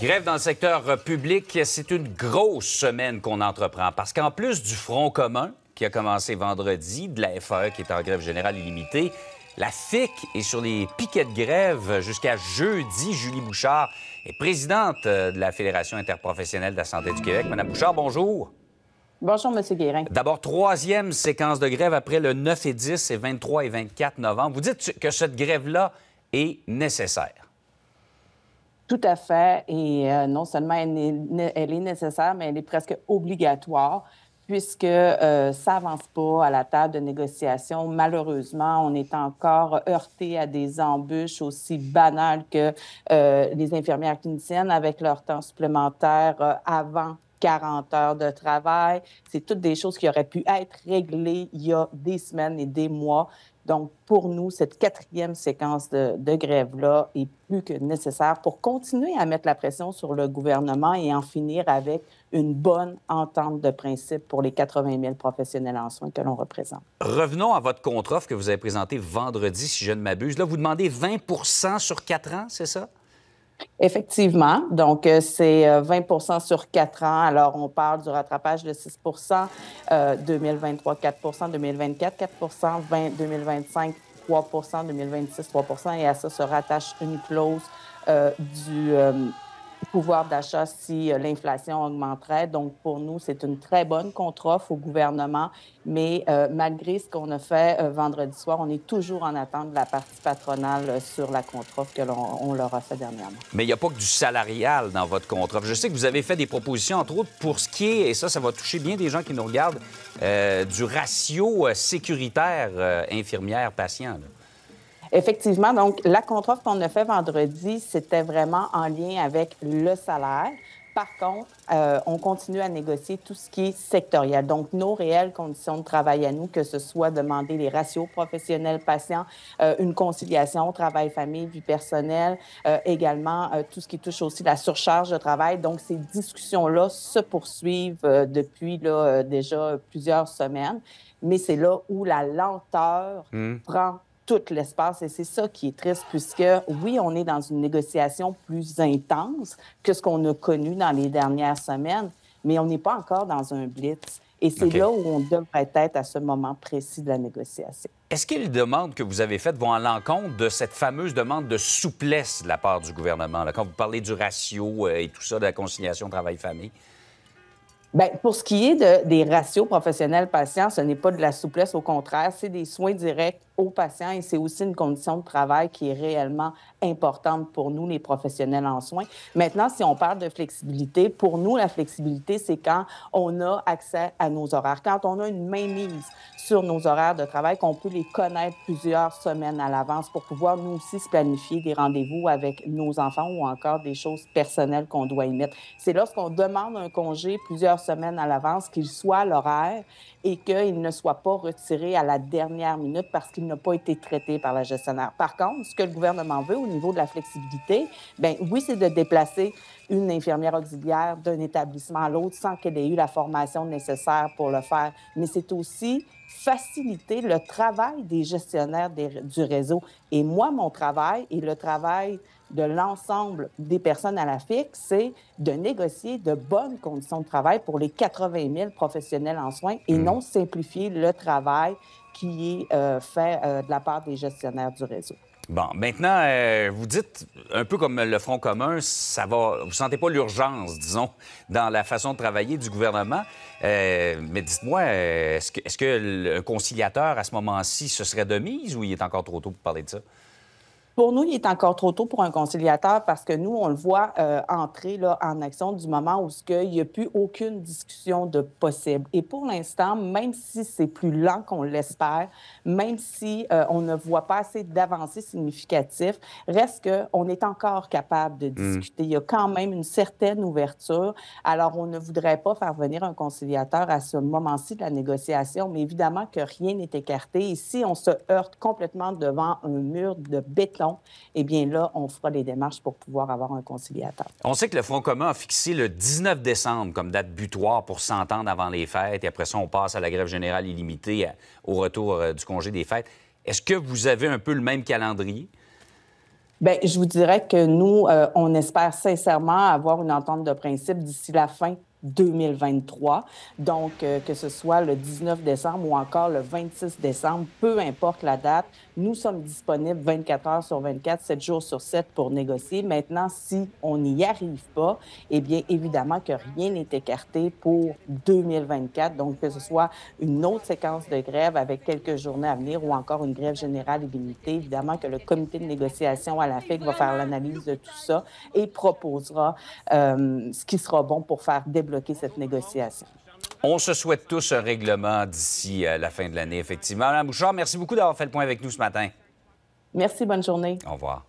Grève dans le secteur public, c'est une grosse semaine qu'on entreprend parce qu'en plus du Front commun qui a commencé vendredi, de la FAE qui est en grève générale illimitée, la FIC est sur les piquets de grève jusqu'à jeudi. Julie Bouchard est présidente euh, de la Fédération interprofessionnelle de la santé du Québec. Madame Bouchard, bonjour. Bonjour, M. Guérin. D'abord, troisième séquence de grève après le 9 et 10 et 23 et 24 novembre. Vous dites que cette grève-là est nécessaire. Tout à fait. Et euh, non seulement elle est, nécessaire, mais elle est presque obligatoire puisque euh, ça avance pas à la table de négociation. Malheureusement, on est encore heurté à des embûches aussi banales que euh, les infirmières cliniciennes avec leur temps supplémentaire euh, avant 40 heures de travail. C'est toutes des choses qui auraient pu être réglées il y a des semaines et des mois. Donc, pour nous, cette quatrième séquence de, grève-là est plus que nécessaire pour continuer à mettre la pression sur le gouvernement et en finir avec une bonne entente de principe pour les 80 000 professionnels en soins que l'on représente. Revenons à votre contre-offre que vous avez présenté vendredi, si je ne m'abuse. Là, vous demandez 20% sur quatre ans, c'est ça? Effectivement. Donc, euh, c'est 20% euh, sur quatre ans. Alors, on parle du rattrapage de 6% 2023, 4% 2024, 4 20%, 2025, 3% 2026, 3 et à ça se rattache une clause euh, du pouvoir d'achat si euh, l'inflation augmenterait. Donc, pour nous, c'est une très bonne contre-offre au gouvernement. Mais euh, malgré ce qu'on a fait euh, vendredi soir, on est toujours en attente de la partie patronale sur la contre-offre que l'on leur a fait dernièrement. Mais il n'y a pas que du salarial dans votre contre-offre. Je sais que vous avez fait des propositions, entre autres, pour ce qui est, et ça, ça va toucher bien des gens qui nous regardent, du ratio sécuritaire infirmière-patient. Effectivement, donc la contre-offre qu'on a fait vendredi, c'était vraiment en lien avec le salaire. Par contre, euh, on continue à négocier tout ce qui est sectoriel. Donc, nos réelles conditions de travail à nous, que ce soit demander les ratios professionnels patients, euh, une conciliation travail-famille, vie personnelle, euh, également tout ce qui touche aussi la surcharge de travail. Donc, ces discussions-là se poursuivent depuis là, déjà plusieurs semaines, mais c'est là où la lenteur mmh. prend tout l'espace. Et c'est ça qui est triste, puisque oui, on est dans une négociation plus intense que ce qu'on a connu dans les dernières semaines, mais on n'est pas encore dans un blitz. Et c'est là où on devrait être à ce moment précis de la négociation. Est-ce que les demandes que vous avez faites vont à l'encontre de cette fameuse demande de souplesse de la part du gouvernement? Là, quand vous parlez du ratio euh, et tout ça, de la conciliation travail-famille? Bien, pour ce qui est de, des ratios professionnels patients, ce n'est pas de la souplesse, au contraire, c'est des soins directs aux patients et c'est aussi une condition de travail qui est réellement importante pour nous, les professionnels en soins. Maintenant, si on parle de flexibilité, pour nous, la flexibilité, c'est quand on a accès à nos horaires, quand on a une mainmise sur nos horaires de travail, qu'on peut les connaître plusieurs semaines à l'avance pour pouvoir nous aussi se planifier des rendez-vous avec nos enfants ou encore des choses personnelles qu'on doit y mettre. C'est lorsqu'on demande un congé plusieurs semaines à l'avance qu'il soit à l'horaire et qu'il ne soit pas retiré à la dernière minute parce qu'il n'a pas été traité par la gestionnaire. Par contre, ce que le gouvernement veut au niveau de la flexibilité, ben oui, c'est de déplacer une infirmière auxiliaire d'un établissement à l'autre sans qu'elle ait eu la formation nécessaire pour le faire, mais c'est aussi faciliter le travail des gestionnaires du réseau. Et moi, mon travail et le travail de l'ensemble des personnes à la FIC, c'est de négocier de bonnes conditions de travail pour les 80 000 professionnels en soins et hmm. non simplifier le travail qui est euh, fait euh, de la part des gestionnaires du réseau. Bon, maintenant, euh, vous dites, un peu comme le Front commun, ça va. Vous sentez pas l'urgence, disons, dans la façon de travailler du gouvernement. mais dites-moi, est-ce que, le conciliateur, à ce moment-ci, ce serait de mise ou il est encore trop tôt pour parler de ça? Pour nous, il est encore trop tôt pour un conciliateur parce que nous, on le voit euh, entrer là, en action du moment où il n'y a plus aucune discussion de possible. Et pour l'instant, même si c'est plus lent qu'on l'espère, même si euh, on ne voit pas assez d'avancées significatives, reste qu'on est encore capable de hmm. discuter. Il y a quand même une certaine ouverture. Alors, on ne voudrait pas faire venir un conciliateur à ce moment-ci de la négociation, mais évidemment que rien n'est écarté. Si on se heurte complètement devant un mur de béton, eh bien là, on fera les démarches pour pouvoir avoir un conciliateur. On sait que le Front commun a fixé le 19 décembre comme date butoir pour s'entendre avant les fêtes et après ça, on passe à la grève générale illimitée au retour euh, du congé des fêtes. Est-ce que vous avez un peu le même calendrier? Bien, je vous dirais que nous, euh, on espère sincèrement avoir une entente de principe d'ici la fin 2023. Donc, euh, que ce soit le 19 décembre ou encore le 26 décembre, peu importe la date, nous sommes disponibles 24 heures sur 24, 7 jours sur 7 pour négocier. Maintenant, si on n'y arrive pas, eh bien, évidemment que rien n'est écarté pour 2024. Donc, que ce soit une autre séquence de grève avec quelques journées à venir ou encore une grève générale illimitée, évidemment que le comité de négociation à la FIC va faire l'analyse de tout ça et proposera euh, ce qui sera bon pour faire débloquer bloquer cette négociation. On se souhaite tous un règlement d'ici euh, la fin de l'année, effectivement. Madame Bouchard, merci beaucoup d'avoir fait le point avec nous ce matin. Merci, bonne journée. Au revoir.